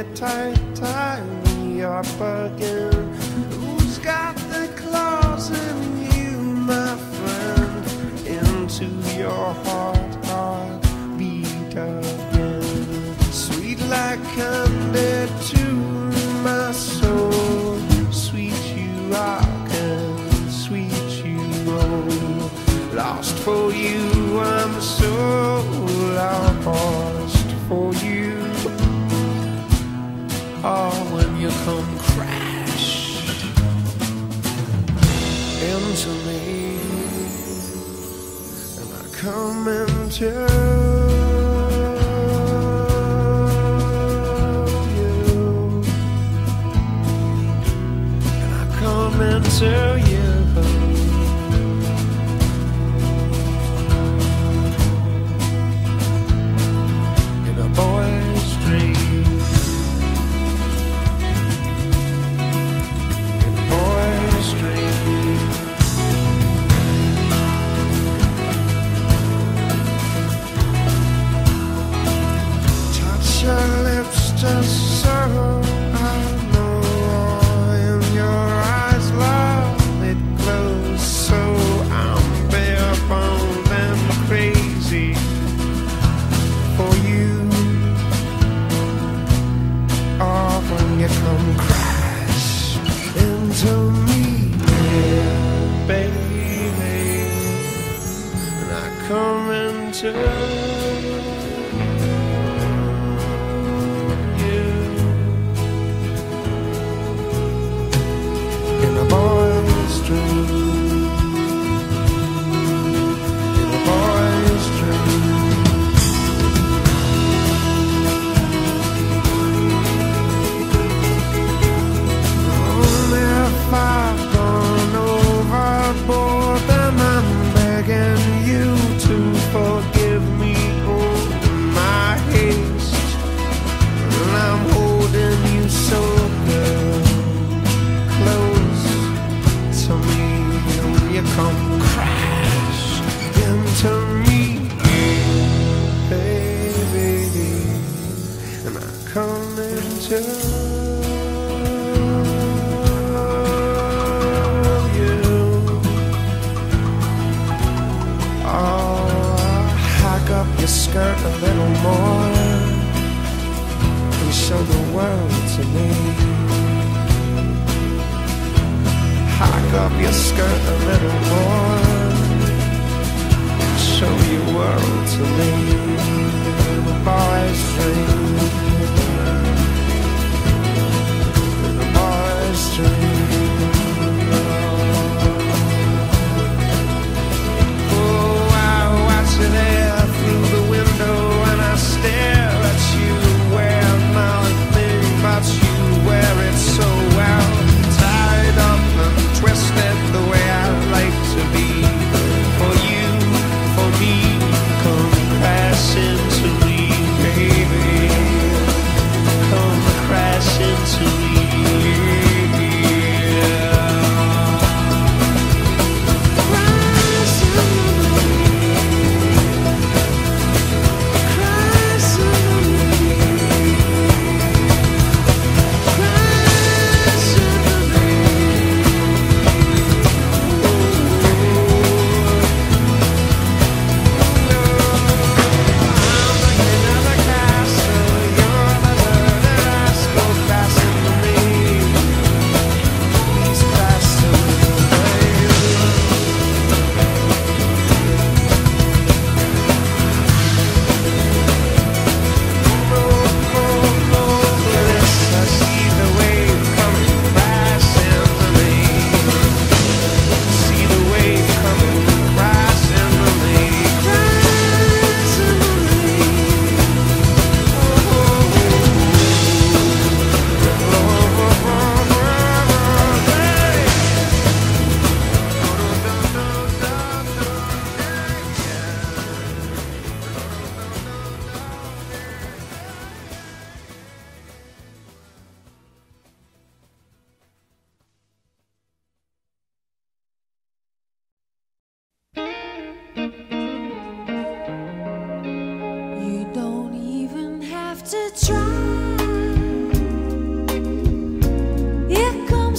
it tight, tie me up again. Who's got the claws in you, my friend? Into your heart, heart beat again. Sweet like candy to my soul. Sweet you are, and sweet you are. Lost for you, I'm so lost for you or when you come crash into me and I come into you, and I come into. world to me. Hike up your skirt a little more. Show your world to me. Boys dream.